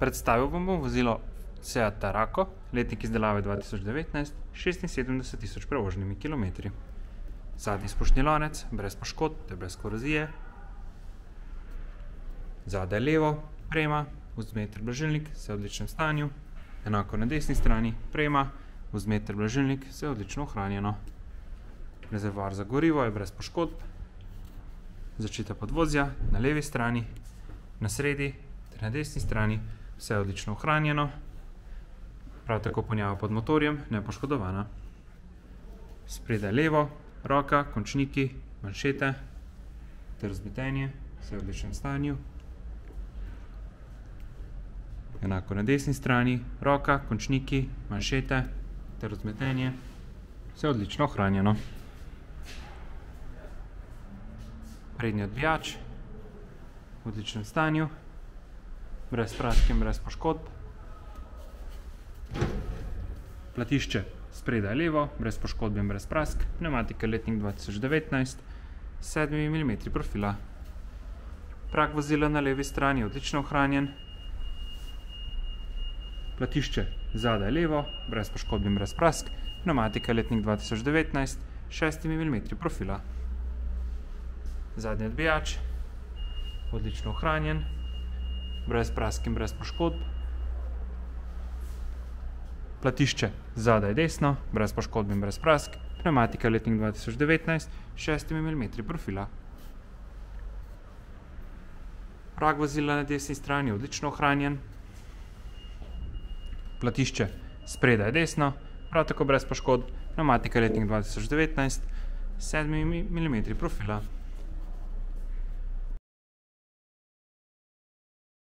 Predstavil vam bom vozilo Seat Tarako, letnik izdelave 2019, 76 tisoč prevoženimi kilometri. Zadnji spušni lonec, brez poškodb ter brez korozije. Zadaj levo, prema, vzmeter blažilnik, vse v odličnem stanju. Enako na desni strani, prema, vzmeter blažilnik, vse odlično ohranjeno. Rezervoar za gorivo je brez poškodb. Zaščita podvozja na levi strani, na sredi ter na desni strani, vse odlično ohranjeno. Prav tako ponjava pod motorjem nepoškodovana. Spredaj levo, roka, končniki, manšete ter vzmetenje, vse v odličnem stanju. Enako na desni strani, roka, končniki, manšete ter vzmetenje, vse odlično ohranjeno. Prednji odbijač v odličnem stanju, brez prask in brez poškodb. Platišče spredaj levo, brez poškodb in brez prask, pnevmatika letnik dva tisoč devetnajst s sedmimi milimetri profila. Prag vozila na levi strani je odlično ohranjen. Platišče zadaj levo, brez poškodb in brez prask, pnevmatika letnik dva tisoč devetnajst s šestimi milimetri profila. Zadnji odbijač odlično ohranjen, brez prask in brez poškodb. Platišče zadaj desno, brez poškodb in brez prask, pnevmatika letnik dva tisoč devetnajst s šestimi milimetri profila. Prag vozila na desni strani je odlično ohranjen. Platišče spredaj desno, prav tako brez poškodb, pnevmatika letnik dva tisoč devetnajst s sedmimi milimetri profila.